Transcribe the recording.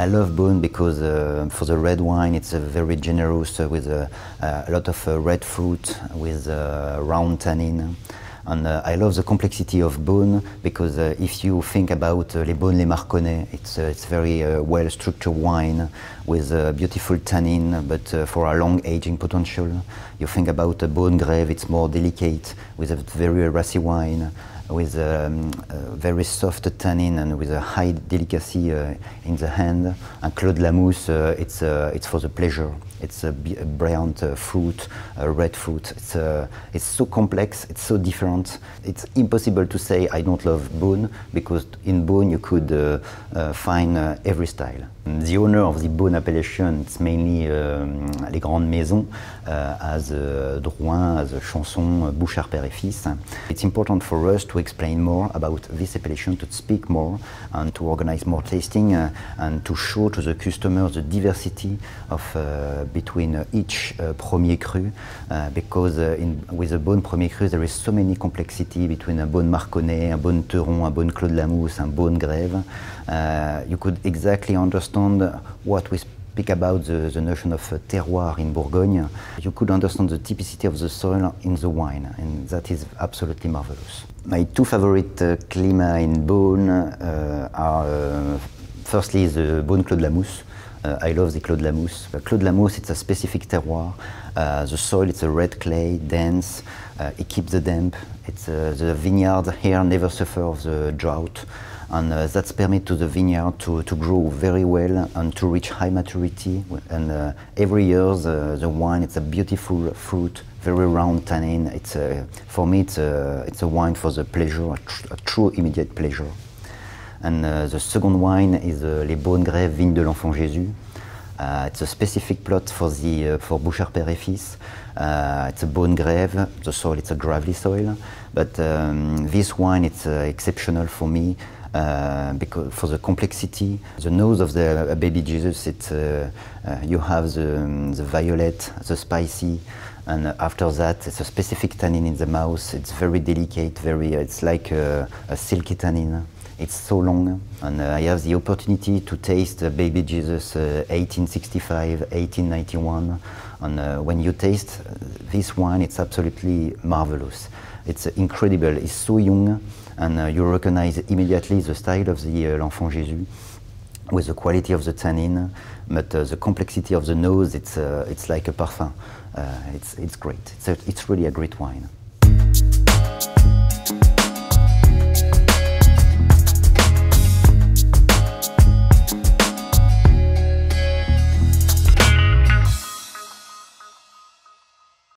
I love Beaune because uh, for the red wine it's very generous uh, with a, a, lot of red fruit with round tannin. And uh, I love the complexity of Beaune because uh, if you think about uh, Les Beaunes Les Marconnets, it's, it's very well structured wine with beautiful tannin, but for a long aging potential. You think about a Beaune Grèves, it's more delicate with a very racy wine with um, a very soft tannin and with a high delicacy uh, in the hand. And Clos de la Mousse, uh, it's, uh, it's for the pleasure. It's a, a brilliant uh, fruit, a red fruit. It's, uh, it's so complex, it's so different. It's impossible to say I don't love Beaune because in Beaune you could uh, find every style. The owner of the Beaune appellation, it's mainly um, les grandes maisons, as Drouin, as Chanson, Bouchard Père et Fils. It's important for us to explain more about this appellation, to speak more and to organize more tasting uh, and to show to the customers the diversity of uh, between each uh, Premier Cru because in, with a Beaune Premier Cru there is so many complexity between a Beaune Marconnais, a Beaune Teuron, a Beaune Clos de la Mousse, a Beaune Grève. you could exactly understand what we speak about the, the notion of terroir in Bourgogne, you could understand the typicity of the soil in the wine, and that is absolutely marvelous. My two favorite uh, in Beaune uh, are uh, firstly the Beaune Clos de la Mousse. Uh, I love the Clos de la Mousse. la Mousse. Uh, Clos de it's a specific terroir. Uh, the soil, it's a red clay, dense. It keeps the damp. It's, the vineyard here never suffers the drought and uh, that's permit to the vineyard to, to grow very well and to reach high maturity. And uh, every year the, the, wine, it's a beautiful fruit, very round tannin. It's a, for me, it's a, it's a wine for the pleasure, a, tr a true immediate pleasure. And uh, the second wine is uh, Les Bonnes Grèves Vigne de l'Enfant Jésus. Uh, it's a specific plot for the uh, for Bouchard Père et Fils. Uh, it's a Beaune Grèves. The soil, it's a gravelly soil. But um, this wine, it's uh, exceptional for me uh, because for the complexity. The nose of the baby Jesus, it's, you have the, um, the violet, the spicy, and after that it's a specific tannin in the mouth. It's very delicate, very, it's like a, a silky tannin. It's so long, and uh, I have the opportunity to taste uh, Baby Jesus 1865, 1891, and when you taste this wine, it's absolutely marvelous. It's incredible. It's so young, and uh, you recognize immediately the style of the uh, L'Enfant Jésus with the quality of the tannin, but uh, the complexity of the nose, it's, uh, it's like a parfum. Uh, it's, it's great. It's, a, it's really a great wine.